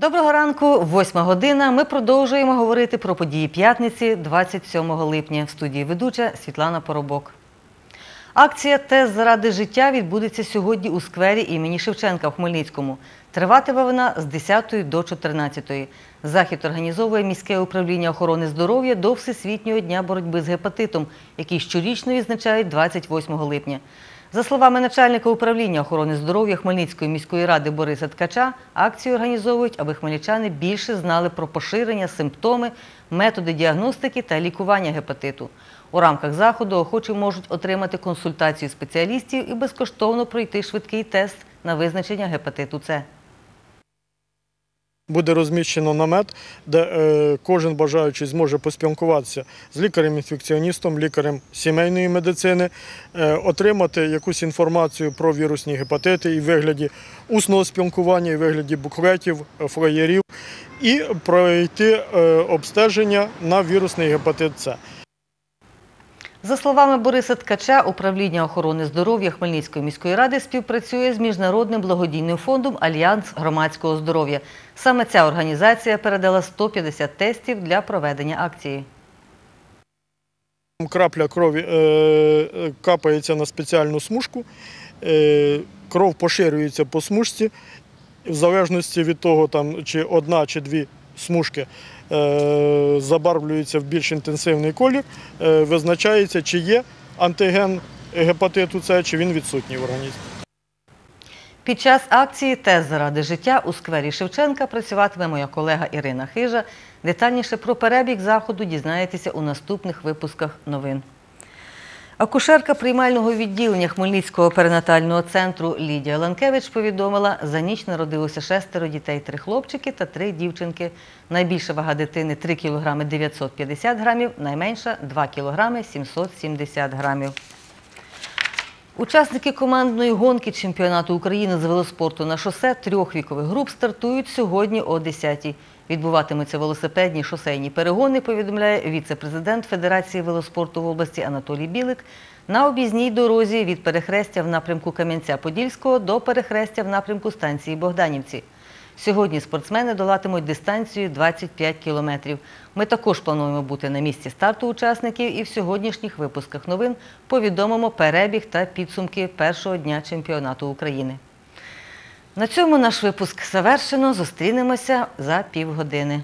Доброго ранку, восьма година. Ми продовжуємо говорити про події п'ятниці, 27 липня. В студії ведуча Світлана Поробок. Акція Тест заради життя відбудеться сьогодні у сквері імені Шевченка в Хмельницькому. Триватиме вона з 10 до 14. Захід організовує міське управління охорони здоров'я до Всесвітнього дня боротьби з гепатитом, який щорічно відзначають 28 липня. За словами начальника управління охорони здоров'я Хмельницької міської ради Бориса Ткача, акцію організовують, аби хмельничани більше знали про поширення, симптоми, методи діагностики та лікування гепатиту. У рамках заходу охочі можуть отримати консультацію спеціалістів і безкоштовно пройти швидкий тест на визначення гепатиту С. Буде розміщено намет, де е, кожен бажаючий зможе поспілкуватися з лікарем-інфекціоністом, лікарем сімейної медицини, е, отримати якусь інформацію про вірусні гепатити і вигляді усного спілкування, і вигляді буклетів, е, флеєрів, і пройти обстеження на вірусний гепатит С. За словами Бориса Ткача, управління охорони здоров'я Хмельницької міської ради співпрацює з міжнародним благодійним фондом Альянс громадського здоров'я. Саме ця організація передала 150 тестів для проведення акції. Крапля крові е, е, капається на спеціальну смужку, е, кров поширюється по смужці, в залежності від того, там, чи одна чи дві смужки е, забарвлюються в більш інтенсивний колір, е, визначається, чи є антиген гепатиту С, чи він відсутній в організмі. Під час акції Тест заради життя у сквері Шевченка працюватиме моя колега Ірина Хижа. Детальніше про перебіг заходу дізнаєтеся у наступних випусках новин. Акушерка приймального відділення Хмельницького перинатального центру Лідія Ланкевич повідомила, за ніч народилося шестеро дітей, три хлопчики та три дівчинки. Найбільша вага дитини 3 кг 950 грамів, найменша 2 кг 770 грамів. Учасники командної гонки чемпіонату України з велоспорту на шосе трьох вікових груп стартують сьогодні о 10-й. Відбуватимуться велосипедні шосейні перегони, повідомляє віце-президент Федерації велоспорту в області Анатолій Білик. На об'їзній дорозі від перехрестя в напрямку Кам'янця-Подільського до перехрестя в напрямку станції Богданівці. Сьогодні спортсмени долатимуть дистанцію 25 кілометрів. Ми також плануємо бути на місці старту учасників і в сьогоднішніх випусках новин повідомимо перебіг та підсумки першого дня чемпіонату України. На цьому наш випуск завершено. Зустрінемося за півгодини.